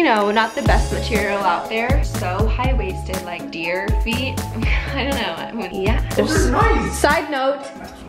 you know, not the best material out there. So high-waisted, like deer feet. I don't know. I mean, yeah. Those are nice. Side note,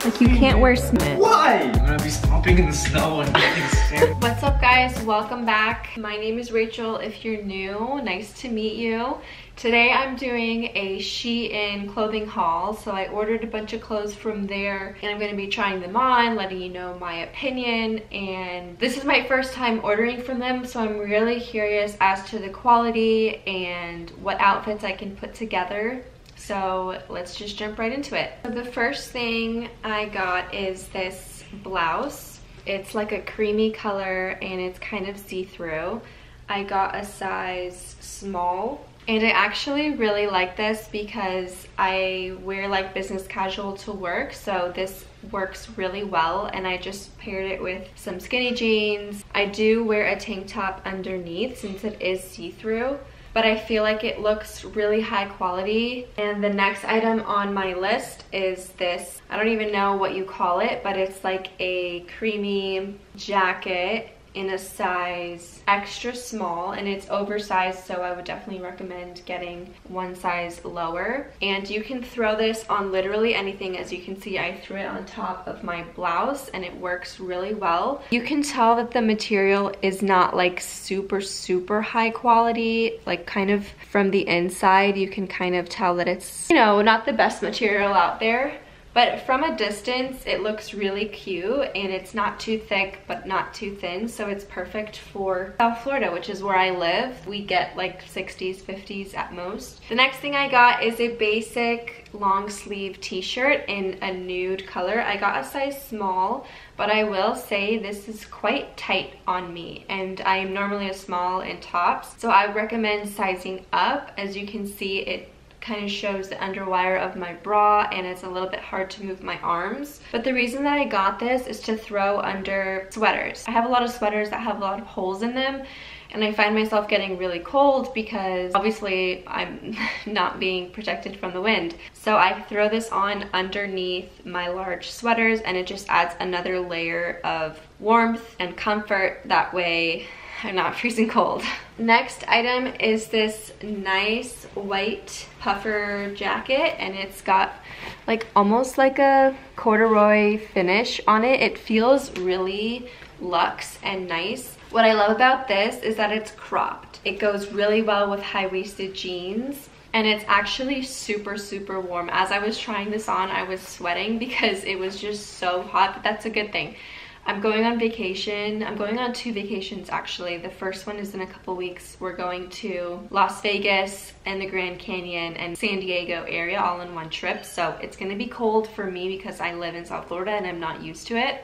like you can't wear cement. Why? I'm gonna be stomping in the snow and getting sick. What's up guys? Welcome back. My name is Rachel. If you're new, nice to meet you. Today I'm doing a Shein clothing haul. So I ordered a bunch of clothes from there and I'm going to be trying them on, letting you know my opinion. And this is my first time ordering from them. So I'm really curious as to the quality and what outfits I can put together. So let's just jump right into it. So the first thing I got is this blouse. It's like a creamy color and it's kind of see-through. I got a size small and I actually really like this because I wear like business casual to work. So this works really well and I just paired it with some skinny jeans. I do wear a tank top underneath since it is see-through but I feel like it looks really high quality. And the next item on my list is this, I don't even know what you call it, but it's like a creamy jacket in a size extra small and it's oversized so I would definitely recommend getting one size lower. And you can throw this on literally anything. As you can see I threw it on top of my blouse and it works really well. You can tell that the material is not like super super high quality like kind of from the inside. You can kind of tell that it's you know not the best material out there but from a distance, it looks really cute and it's not too thick but not too thin. So it's perfect for South Florida, which is where I live. We get like 60s, 50s at most. The next thing I got is a basic long sleeve t-shirt in a nude color. I got a size small, but I will say this is quite tight on me and I am normally a small in tops. So I recommend sizing up. As you can see, it kind of shows the underwire of my bra and it's a little bit hard to move my arms. But the reason that I got this is to throw under sweaters. I have a lot of sweaters that have a lot of holes in them and I find myself getting really cold because obviously I'm not being protected from the wind. So I throw this on underneath my large sweaters and it just adds another layer of warmth and comfort. That way I'm not freezing cold. Next item is this nice white puffer jacket and it's got like almost like a corduroy finish on it. It feels really luxe and nice. What I love about this is that it's cropped. It goes really well with high-waisted jeans and it's actually super super warm as i was trying this on i was sweating because it was just so hot but that's a good thing I'm going on vacation. I'm going on two vacations actually. The first one is in a couple weeks. We're going to Las Vegas and the Grand Canyon and San Diego area all in one trip. So it's gonna be cold for me because I live in South Florida and I'm not used to it.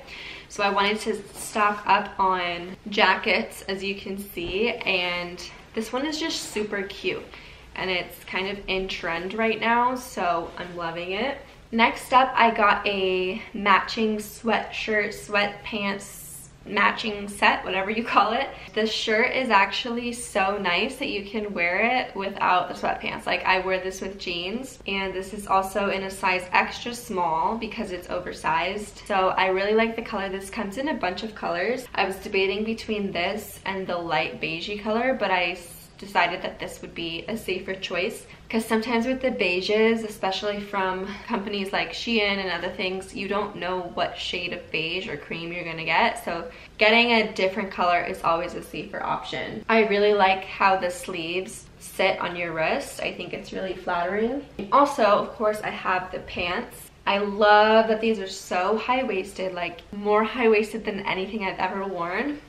So I wanted to stock up on jackets as you can see and this one is just super cute and it's kind of in trend right now so I'm loving it. Next up, I got a matching sweatshirt, sweatpants, matching set, whatever you call it. The shirt is actually so nice that you can wear it without the sweatpants. Like I wear this with jeans and this is also in a size extra small because it's oversized. So I really like the color. This comes in a bunch of colors. I was debating between this and the light beigey color, but I decided that this would be a safer choice because sometimes with the beiges, especially from companies like Shein and other things, you don't know what shade of beige or cream you're gonna get. So getting a different color is always a safer option. I really like how the sleeves sit on your wrist. I think it's really flattering. Also, of course, I have the pants. I love that these are so high-waisted, like more high-waisted than anything I've ever worn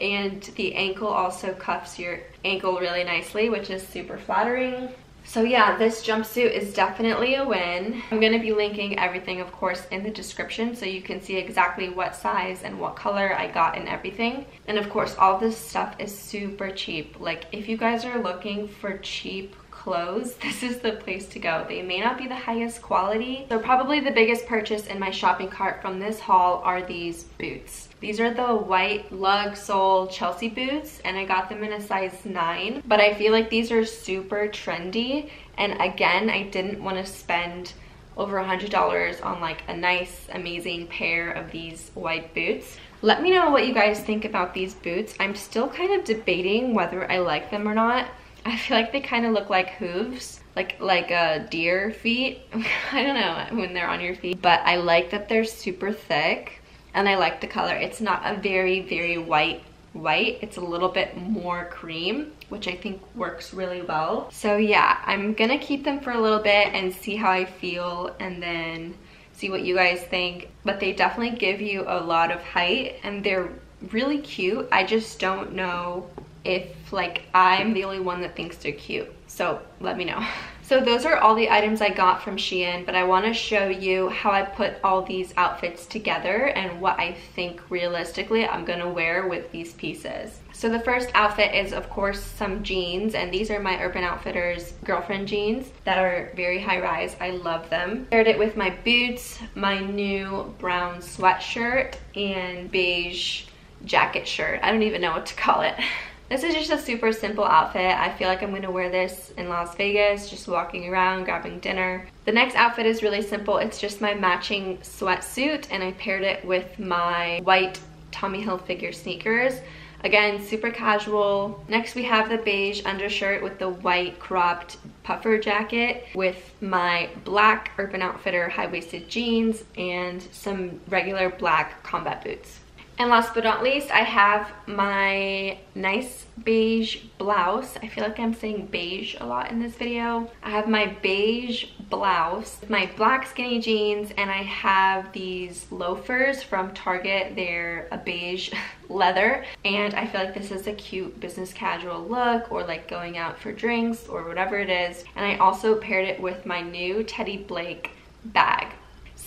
and the ankle also cuffs your ankle really nicely, which is super flattering. So yeah, this jumpsuit is definitely a win. I'm gonna be linking everything, of course, in the description so you can see exactly what size and what color I got and everything. And of course, all this stuff is super cheap. Like, if you guys are looking for cheap clothes, this is the place to go. They may not be the highest quality. So probably the biggest purchase in my shopping cart from this haul are these boots. These are the white lug sole Chelsea boots and I got them in a size 9. But I feel like these are super trendy and again, I didn't want to spend over a $100 on like a nice, amazing pair of these white boots. Let me know what you guys think about these boots. I'm still kind of debating whether I like them or not. I feel like they kind of look like hooves like like a deer feet i don't know when they're on your feet but i like that they're super thick and i like the color. It's not a very very white white. It's a little bit more cream which i think works really well. So yeah i'm gonna keep them for a little bit and see how i feel and then see what you guys think. But they definitely give you a lot of height and they're really cute. I just don't know if like I'm the only one that thinks they're cute. So let me know. So those are all the items I got from Shein, but I wanna show you how I put all these outfits together and what I think realistically I'm gonna wear with these pieces. So the first outfit is of course some jeans and these are my Urban Outfitters girlfriend jeans that are very high rise. I love them. Paired it with my boots, my new brown sweatshirt and beige jacket shirt. I don't even know what to call it. This is just a super simple outfit. I feel like I'm gonna wear this in Las Vegas, just walking around, grabbing dinner. The next outfit is really simple. It's just my matching sweatsuit and I paired it with my white Tommy Hilfiger sneakers. Again, super casual. Next we have the beige undershirt with the white cropped puffer jacket with my black Urban Outfitter high-waisted jeans and some regular black combat boots. And last but not least, I have my nice beige blouse. I feel like I'm saying beige a lot in this video. I have my beige blouse, my black skinny jeans, and I have these loafers from Target. They're a beige leather, and I feel like this is a cute business casual look or like going out for drinks or whatever it is. And I also paired it with my new Teddy Blake bag.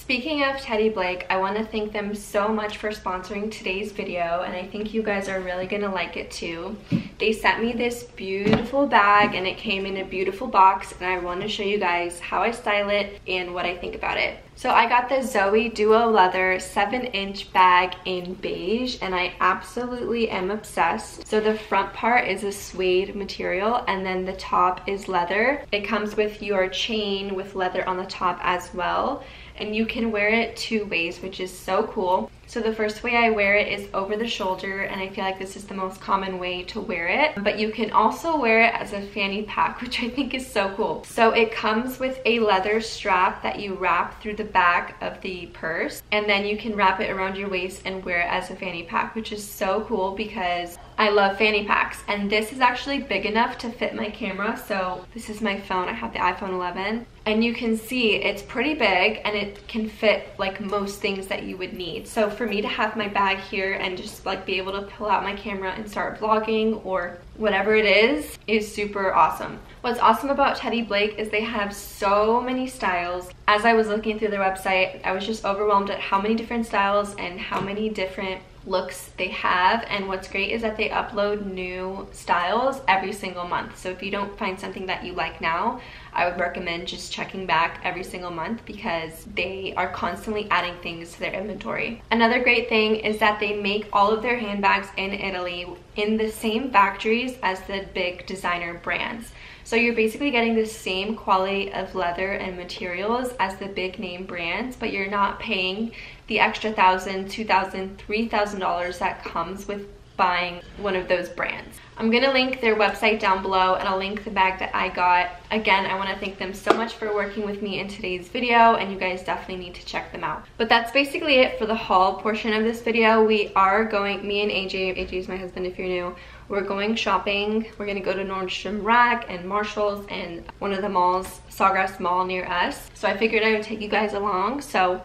Speaking of Teddy Blake, I want to thank them so much for sponsoring today's video and I think you guys are really going to like it too. They sent me this beautiful bag and it came in a beautiful box and I want to show you guys how I style it and what I think about it. So I got the Zoe Duo Leather 7 inch bag in beige and I absolutely am obsessed. So the front part is a suede material and then the top is leather. It comes with your chain with leather on the top as well and you can wear it two ways, which is so cool. So the first way I wear it is over the shoulder and I feel like this is the most common way to wear it. But you can also wear it as a fanny pack, which I think is so cool. So it comes with a leather strap that you wrap through the back of the purse and then you can wrap it around your waist and wear it as a fanny pack, which is so cool because I love fanny packs and this is actually big enough to fit my camera. So this is my phone. I have the iPhone 11 and you can see it's pretty big and it can fit like most things that you would need. So for me to have my bag here and just like be able to pull out my camera and start vlogging or whatever it is, is super awesome. What's awesome about Teddy Blake is they have so many styles. As I was looking through their website, I was just overwhelmed at how many different styles and how many different looks they have and what's great is that they upload new styles every single month. So if you don't find something that you like now I would recommend just checking back every single month because they are constantly adding things to their inventory. Another great thing is that they make all of their handbags in Italy in the same factories as the big designer brands. So you're basically getting the same quality of leather and materials as the big name brands, but you're not paying the extra thousand, two thousand, three thousand dollars that comes with buying one of those brands. I'm gonna link their website down below and I'll link the bag that I got. Again, I wanna thank them so much for working with me in today's video and you guys definitely need to check them out. But that's basically it for the haul portion of this video. We are going, me and AJ, AJ is my husband if you're new, we're going shopping. We're gonna go to Nordstrom Rack and Marshalls and one of the malls, Sawgrass Mall near us. So I figured I would take you guys along, so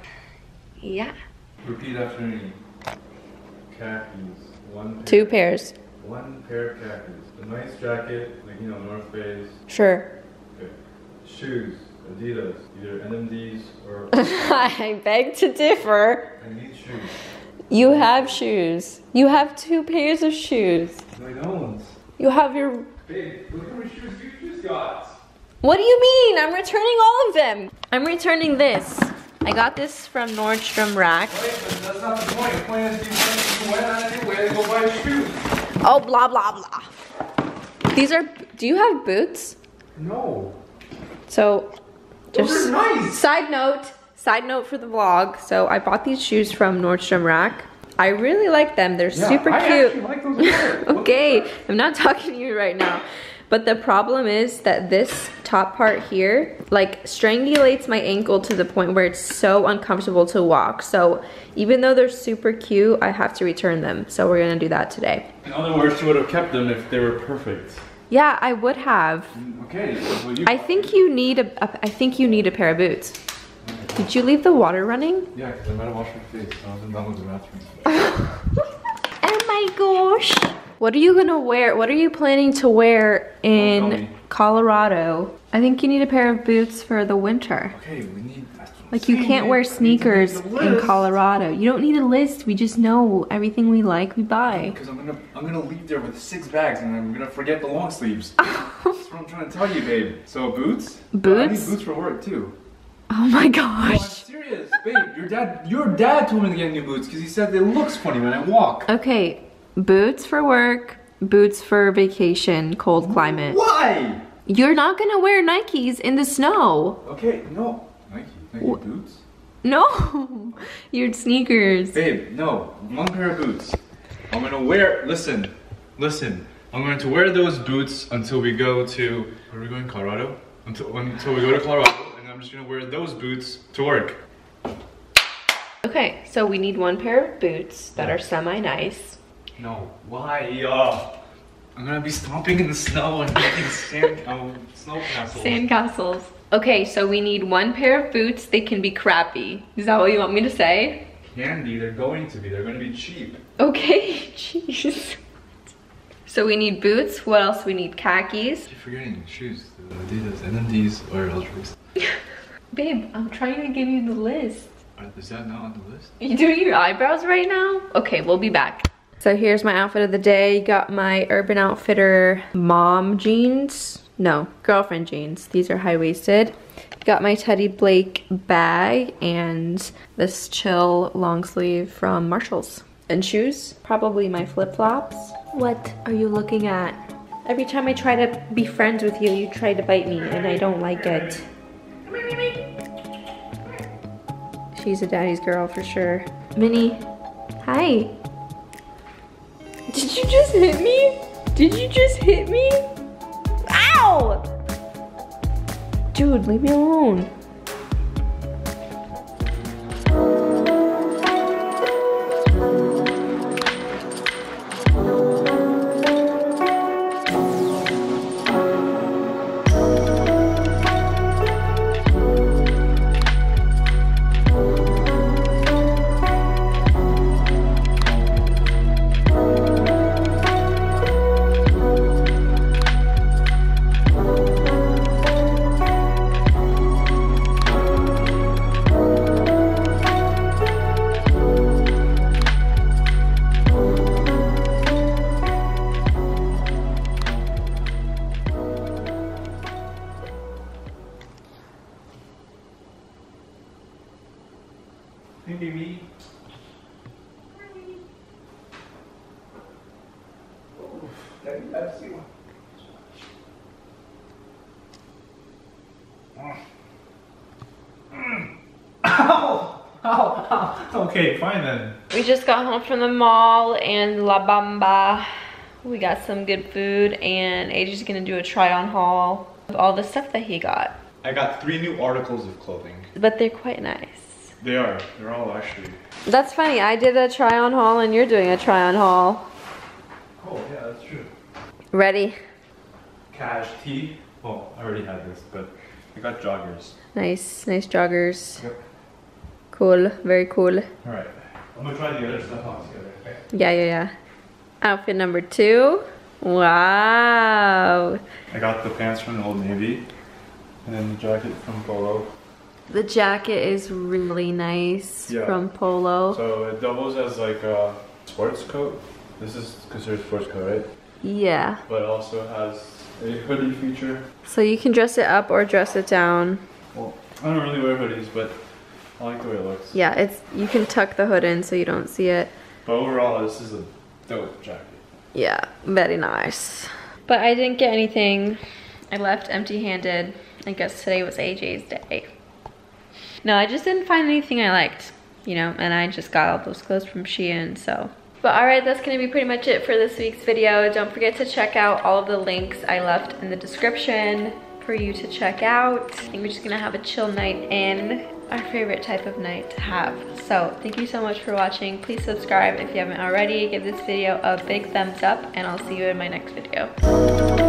yeah. Repeat after me. Khakis. One pair, Two pairs. One pair of khakis. A nice jacket, like you know, North Face. Sure. Okay. Shoes. Adidas. Either NMDs or I beg to differ. I need shoes. You have shoes. You have two pairs of shoes. No, I don't. You have your... Babe, look how many shoes you just got. What do you mean? I'm returning all of them. I'm returning this. I got this from Nordstrom Rack. Wait, but that's not the point. The point is you went on anyway to go buy shoes. Oh, blah, blah, blah. These are... Do you have boots? No. So, just... nice. Side note, side note for the vlog. So I bought these shoes from Nordstrom Rack. I really like them. They're Yeah, super I cute. actually like those okay, I'm not talking to you right now. But the problem is that this top part here, like strangulates my ankle to the point where it's so uncomfortable to walk. So even though they're super cute, I have to return them. So we're gonna do that today. In other words, you would have kept them if they were perfect. Yeah, I would have. Okay, well you. I think you need a, a I think you need a pair of boots. Did you leave the water running? Yeah, because I might have washed my face. I was in with the bathroom. Oh my gosh. What are you gonna wear? What are you planning to wear in. Colorado? I think you need a pair of boots for the winter. Okay, we need. that's what I'm Like you can't wear I need to make sneakers in. Colorado. You don't need a list. We just know everything we like, we buy. Because I'm gonna I'm gonna leave there with six bags and I'm gonna forget the long sleeves. That's what I'm trying to tell you, babe. So boots? Boots. I need boots for work too. Oh my No, I'm gosh. serious, babe. Your dad your dad told me to get new boots because he said it looks funny when I walk. Okay, boots for work, boots for vacation, cold climate. Why? You're not gonna wear Nikes in the snow. Okay, no. Nike, Nike Wh- boots. No, your sneakers. Babe, no. One pair of boots. I'm gonna wear. Listen, listen. I'm going to wear those boots until we go to. Where are we going? Colorado. Until until we go to Colorado, and I'm just gonna wear those boots to work. Okay, so we need one pair of boots that are semi-nice. No. Why? Uh, I'm gonna be stomping in the snow and making sand um, snow castles. Sandcastles. Okay, so we need one pair of boots. They can be crappy. Is that what you want me to say? Candy. They're going to be. They're gonna be cheap. Okay, jeez. So we need boots. What else? We need khakis. Keep forgetting shoes. The Adidas, NMDs, or Ultras. Babe, I'm trying to give you the list. Is that not on the list? You doing your eyebrows right now? Okay, we'll be back. So here's my outfit of the day. Got my Urban Outfitter mom jeans. No, girlfriend jeans. These are high-waisted. Got my Teddy Blake bag and this chill long sleeve from Marshalls. And shoes, probably my flip-flops. What are you looking at? Every time I try to be friends with you, you try to bite me and I don't like it. She's a daddy's girl for sure. Minnie, hi. Did you just hit me? Did you just hit me? Ow! Dude, leave me alone. Ow! Ow! Ow! Okay, fine then. We just got home from the mall and La Bamba. We got some good food and AJ's gonna do a try on haul of all the stuff that he got. I got three new articles of clothing. But they're quite nice. They are. They're all actually. That's funny, I did a try on haul and you're doing a try on haul. Oh, yeah, that's true. Ready? Cash tee. Well, I already had this, but I got joggers. Nice, nice joggers. Yep. Cool, very cool. Alright. I'm gonna try the other stuff on together, okay? Yeah, yeah, yeah. Outfit number two. Wow. I got the pants from Old Navy, and then the jacket from Polo. The jacket is really nice Yeah. from Polo. So it doubles as like a sports coat. This is considered sports coat, right? Yeah. But it also has a hoodie feature. So you can dress it up or dress it down. Well, I don't really wear hoodies, but I like the way it looks. Yeah, it's you can tuck the hood in so you don't see it. But overall, this is a dope jacket. Yeah, very nice. But I didn't get anything. I left empty-handed. I guess today was AJ's day. No, I just didn't find anything I liked. you know, and I just got all those clothes from Shein, so. But alright, that's going to be pretty much it for this week's video. Don't forget to check out all of the links I left in the description for you to check out. I think we're just going to have a chill night in our favorite type of night to have. So thank you so much for watching. Please subscribe if you haven't already. Give this video a big thumbs up and I'll see you in my next video.